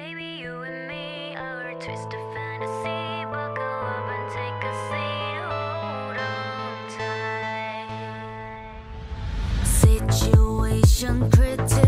Baby, you and me, our twist of fantasy. Buckle up and take a seat. Hold on tight. Situation critical.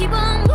希望